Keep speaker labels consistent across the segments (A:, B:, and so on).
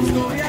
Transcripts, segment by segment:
A: Who's going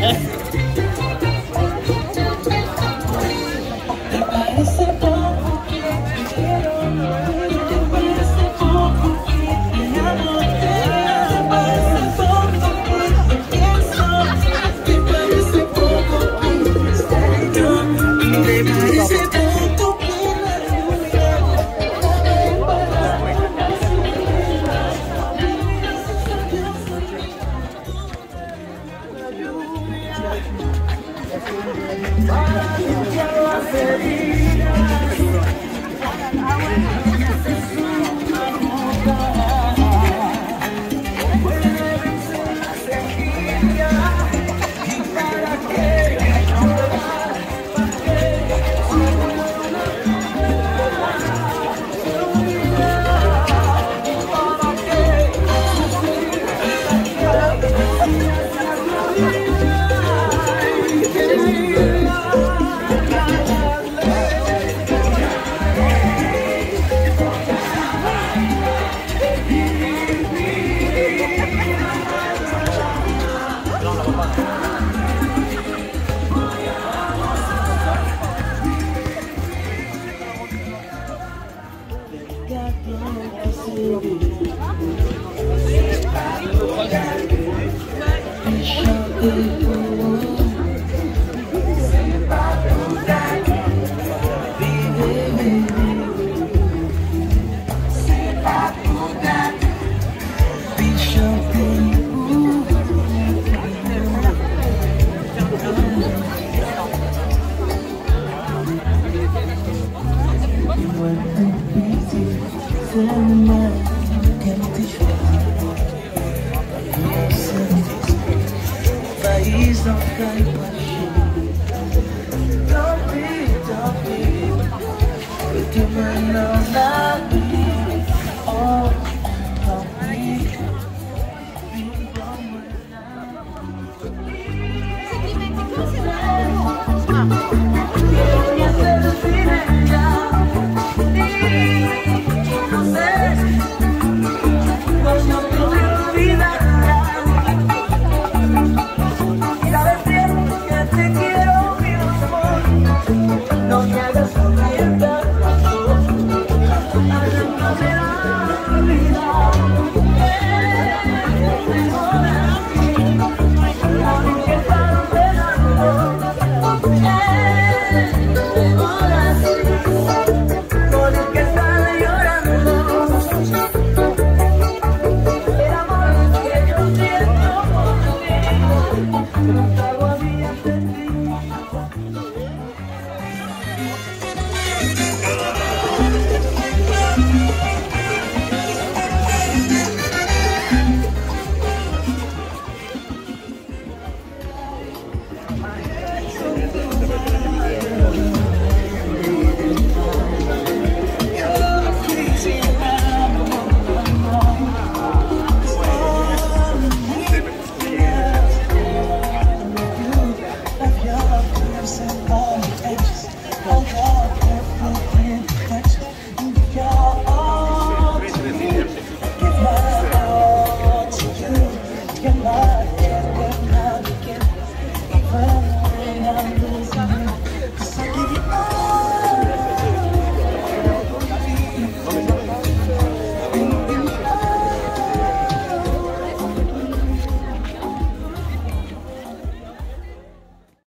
A: えっ? No me hagas olvidar.